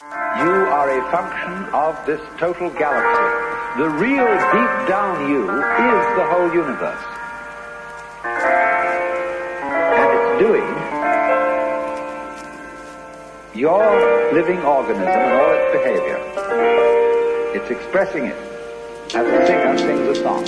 You are a function of this total galaxy. The real deep down you is the whole universe. And it's doing your living organism and all its behavior. It's expressing it as a singer sings a song.